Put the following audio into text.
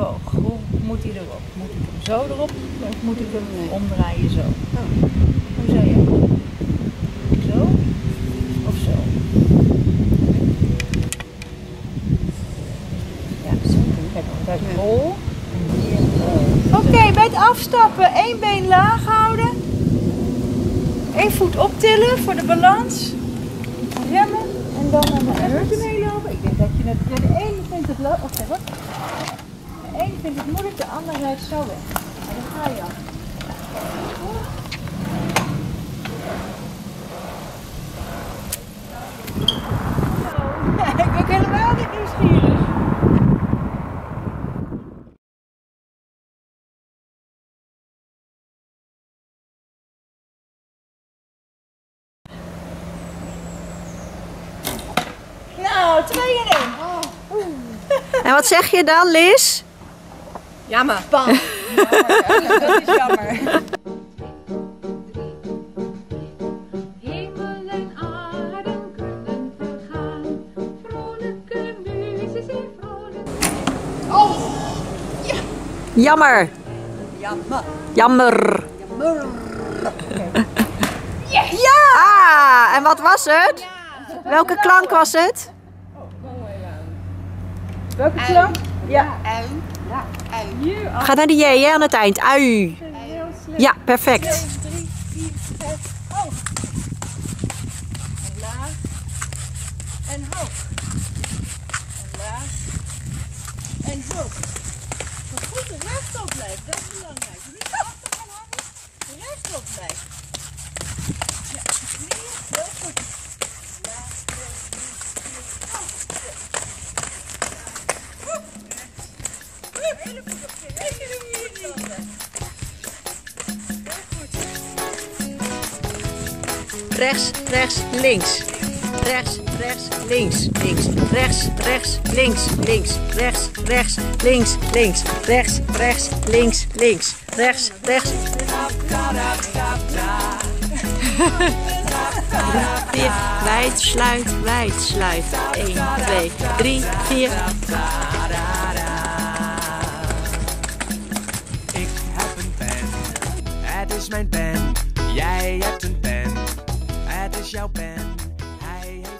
boog. Hoe moet hij erop? Moet ik hem zo erop of moet ik hem Nee. omdraaien zo? Oh. Hoe zou jij doen? Zo of zo? Ja, zo. Kijk, want daar is bol. Oké, bij het afstappen één been laag houden. Eén voet optillen voor de balans. Remmen en dan naar de achter meelopen. Ik denk dat je het... ja, De ene vindt het leuk. Wat? Vindt het moeilijk, de andere rijdt zo weg. Maar dan ga je al. Ik ben helemaal niet nieuwsgierig. Nou, twee in één. En wat zeg je dan, Liz? Jammer. Bam. Jammer, dat is jammer. Hemel en aarde kunnen vergaan. Vrolijke muziek, vrolijk. Jammer. Jammer. Jammer. Jammer. Ja! Ah, en wat was het? Welke klank was het? Welke klank? Ja. En. Ja. Ga naar de J hè, aan het eind. Ui. Ja, perfect. 2, 3, 4, 5, hoog. En laag. En hoog. En laag. En hoog. Goed rechtop blijven, dat is belangrijk. Niet achter gaan hangen, rechtop blijven. Ja, de knieën, heel goed. Laag, 2, 3, 4, hoog. Goed. Rechts. Rechts, links. Rechts, rechts, links, links. Rechts, rechts, links, links. Rechts, rechts, links, links. Rechts, rechts, links, links. Rechts, rechts. Vier, wijd, sluit, wijd, sluit. 1, 2, 3, 4. mijn pen. Jij hebt een pen. Het is jouw pen. Hij heeft